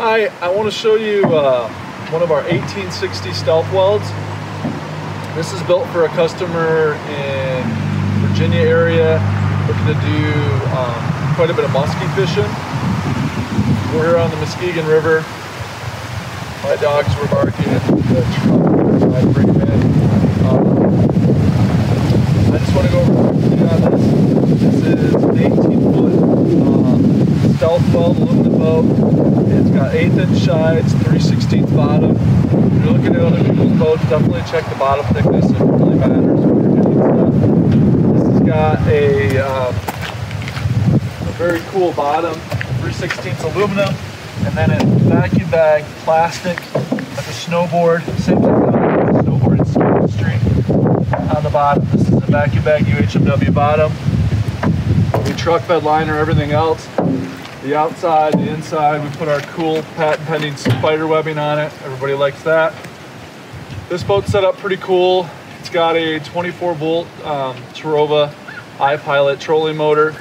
Hi, I want to show you uh, one of our 1860 stealth welds. This is built for a customer in Virginia area looking to do um, quite a bit of muskie fishing. We're here on the Muskegon River. My dogs were barking at the truck, I bring them in. Um, I just want to go over quickly on this. This is an 18 foot uh, stealth weld aluminum boat. It's got eighth inch sides, 3 16th bottom. If you're looking at other people's boats, definitely check the bottom thickness. It really matters when you're getting stuff. This has got a, um, a very cool bottom, 3 16th aluminum, and then a vacuum bag plastic like a snowboard, same technology, snowboard and string on the bottom. This is a vacuum bag UHMW bottom. We truck bed liner, everything else. The outside, the inside, we put our cool patent pending spider webbing on it. Everybody likes that. This boat's set up pretty cool. It's got a 24 volt um, Terrova iPilot trolling motor.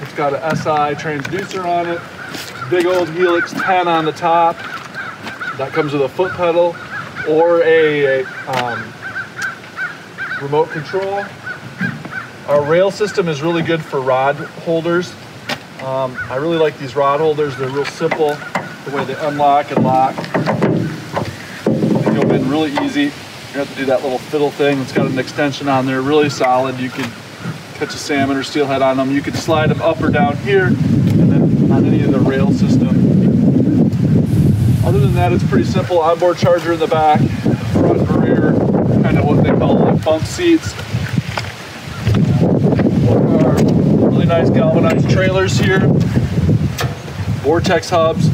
It's got an SI transducer on it. Big old Helix 10 on the top. That comes with a foot pedal or a, a um, remote control. Our rail system is really good for rod holders. Um, I really like these rod holders. They're real simple, the way they unlock and lock. They go in really easy. You have to do that little fiddle thing. It's got an extension on there, really solid. You can catch a salmon or steelhead on them. You can slide them up or down here, and then on any of the rail system. Other than that, it's pretty simple. Onboard charger in the back, front and rear, kind of what they call like bunk seats. One car, really nice galvanized trailers here. Vortex hubs.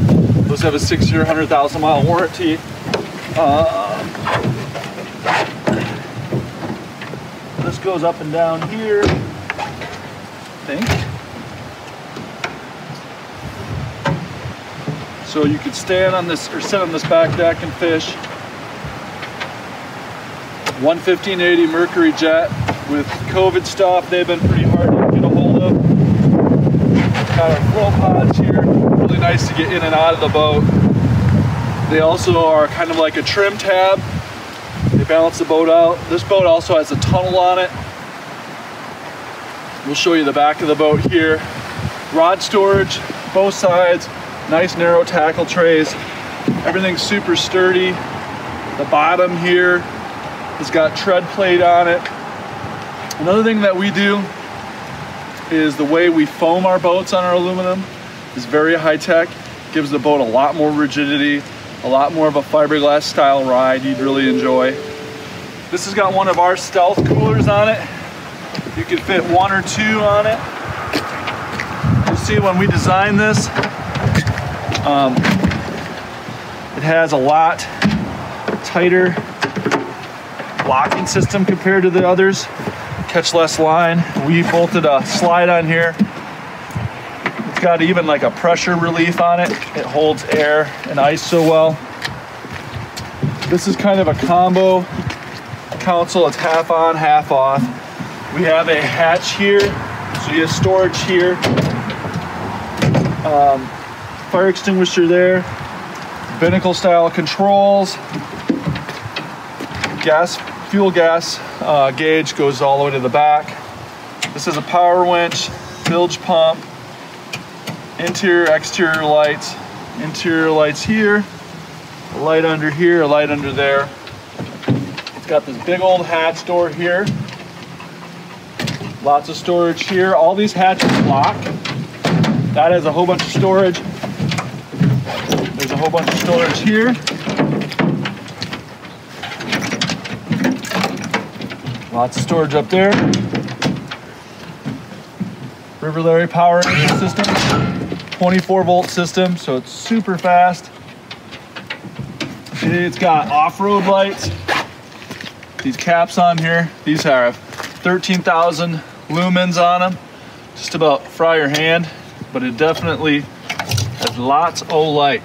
Those have a six-year, 100,000 mile warranty. Um, this goes up and down here. I think. So you could stand on this or sit on this back deck and fish. 11580 Mercury jet with COVID stuff. They've been pretty hard to get a hold of. Got our float pods here. Really nice to get in and out of the boat. They also are kind of like a trim tab. They balance the boat out. This boat also has a tunnel on it. We'll show you the back of the boat here. Rod storage, both sides, nice narrow tackle trays. Everything's super sturdy. The bottom here has got tread plate on it. Another thing that we do is the way we foam our boats on our aluminum is very high tech. Gives the boat a lot more rigidity, a lot more of a fiberglass style ride you'd really enjoy. This has got one of our stealth coolers on it. You can fit one or two on it. You see when we designed this, um, it has a lot tighter locking system compared to the others. Catch less line. We bolted a slide on here. It's got even like a pressure relief on it. It holds air and ice so well. This is kind of a combo console. It's half on, half off. We have a hatch here, so you have storage here. Um, fire extinguisher there. Binnacle style controls. Gas, fuel gas uh, gauge goes all the way to the back. This is a power winch, bilge pump, interior, exterior lights, interior lights here, a light under here, a light under there. It's got this big old hatch door here. Lots of storage here. All these hatches lock. That has a whole bunch of storage. There's a whole bunch of storage here. Lots of storage up there. River Larry power system. 24 volt system, so it's super fast. It's got off-road lights. These caps on here, these have 13,000 lumens on them. Just about fry your hand, but it definitely has lots of light.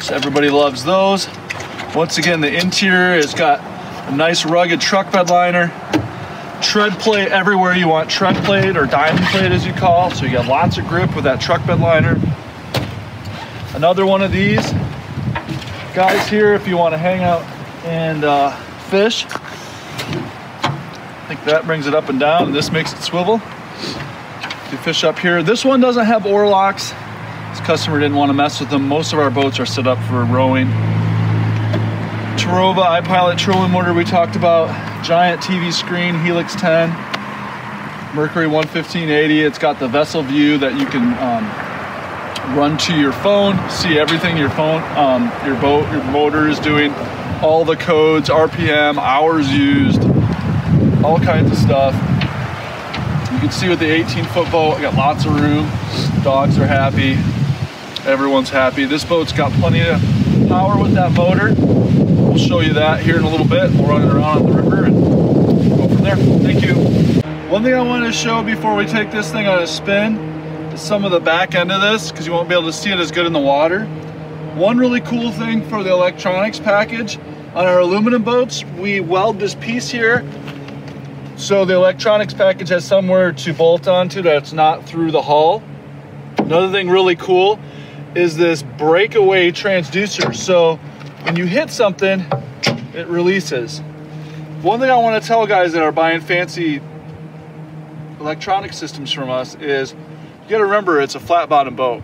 So everybody loves those. Once again, the interior has got a nice rugged truck bed liner, tread plate everywhere you want tread plate or diamond plate as you call. So you got lots of grip with that truck bed liner. Another one of these guys here if you want to hang out and uh, fish. I think that brings it up and down and this makes it swivel. You fish up here. This one doesn't have oar locks. This customer didn't want to mess with them. Most of our boats are set up for rowing. Terrova iPilot trolling motor we talked about. Giant TV screen, Helix 10. Mercury 11580. It's got the vessel view that you can um, run to your phone, see everything your phone, um, your boat, your motor is doing, all the codes, RPM, hours used, all kinds of stuff. You can see with the 18 foot boat, I got lots of room. Dogs are happy. Everyone's happy. This boat's got plenty of power with that motor. We'll show you that here in a little bit. We'll run it around on the river and go from there. Thank you. One thing I want to show before we take this thing on a spin is some of the back end of this because you won't be able to see it as good in the water. One really cool thing for the electronics package on our aluminum boats, we weld this piece here so the electronics package has somewhere to bolt onto that's not through the hull. Another thing really cool is this breakaway transducer. So when you hit something, it releases. One thing I want to tell guys that are buying fancy electronic systems from us is you got to remember it's a flat bottom boat.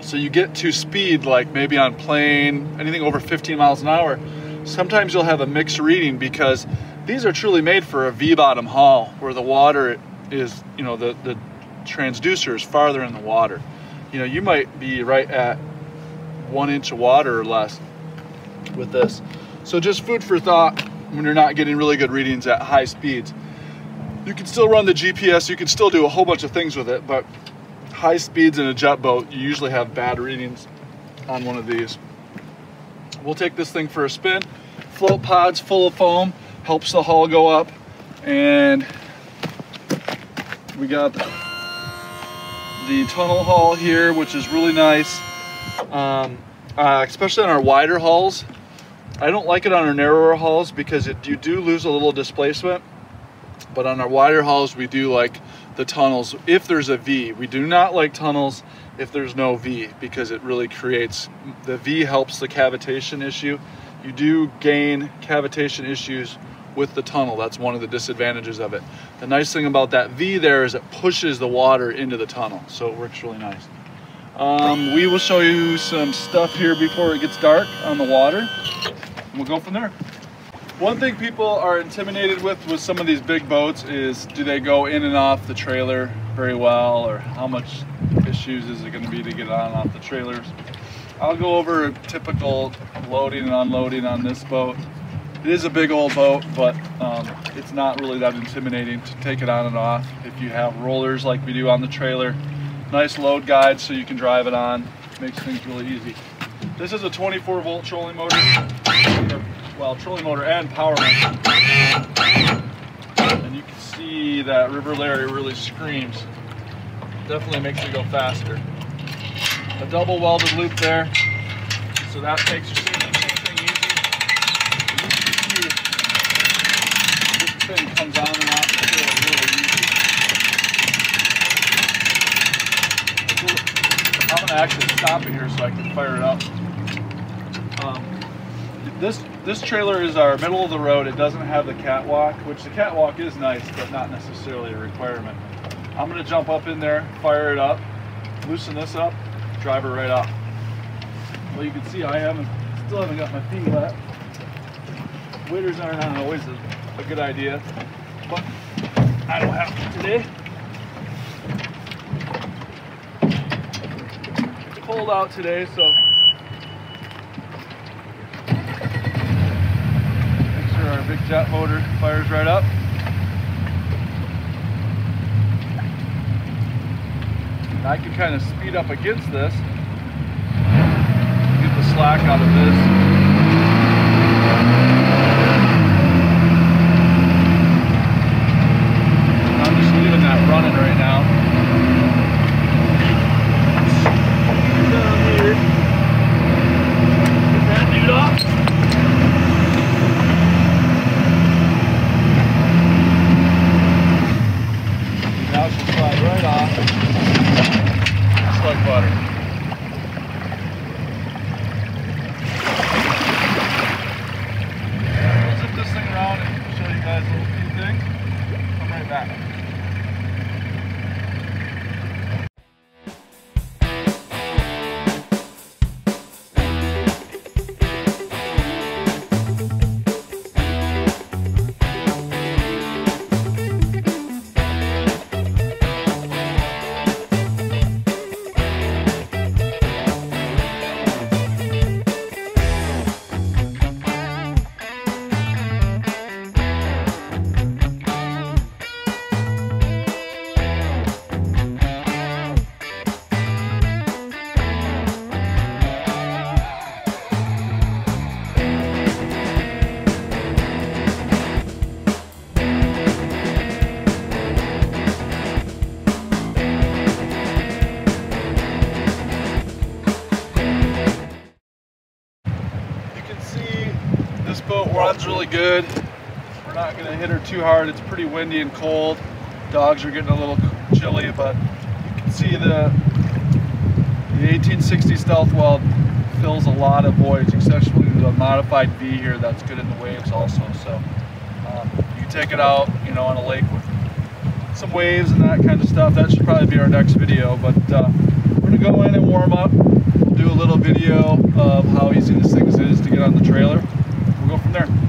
So you get to speed like maybe on plane, anything over 15 miles an hour. Sometimes you'll have a mixed reading because these are truly made for a V-bottom hull where the water is, you know, the, the transducer is farther in the water. You know, you might be right at one inch of water or less with this. So just food for thought when you're not getting really good readings at high speeds. You can still run the GPS, you can still do a whole bunch of things with it, but high speeds in a jet boat, you usually have bad readings on one of these. We'll take this thing for a spin. Float pods full of foam helps the hull go up and we got the tunnel hull here which is really nice um, uh, especially on our wider hulls I don't like it on our narrower hulls because it, you do lose a little displacement but on our wider hulls we do like the tunnels if there's a V we do not like tunnels if there's no V because it really creates the V helps the cavitation issue you do gain cavitation issues with the tunnel. That's one of the disadvantages of it. The nice thing about that V there is it pushes the water into the tunnel, so it works really nice. Um, we will show you some stuff here before it gets dark on the water. And we'll go from there. One thing people are intimidated with with some of these big boats is do they go in and off the trailer very well or how much issues is it going to be to get on and off the trailers. I'll go over typical loading and unloading on this boat. It is a big old boat, but um, it's not really that intimidating to take it on and off. If you have rollers like we do on the trailer, nice load guide so you can drive it on, makes things really easy. This is a 24 volt trolling motor, well, trolling motor and power motor. And you can see that River Larry really screams. Definitely makes it go faster. A double welded loop there, so that makes your thing comes on and the really easy. I'm gonna actually stop it here so I can fire it up. Um, this this trailer is our middle of the road. It doesn't have the catwalk, which the catwalk is nice, but not necessarily a requirement. I'm gonna jump up in there, fire it up, loosen this up, drive it right up. Well, you can see I haven't, still haven't got my feet wet. Waders aren't always a a good idea, but I don't have to today. Cold out today, so make sure our big jet motor fires right up. And I can kind of speed up against this, get the slack out of this. Really good. We're not gonna hit her too hard. It's pretty windy and cold. Dogs are getting a little chilly, but you can see the the 1860 Stealth Weld fills a lot of voids, especially the modified V here that's good in the waves also. So um, you can take it out, you know, on a lake with some waves and that kind of stuff. That should probably be our next video, but uh, we're gonna go in and warm up. We'll do a little video of how easy this thing is to get on the trailer. We'll go from there.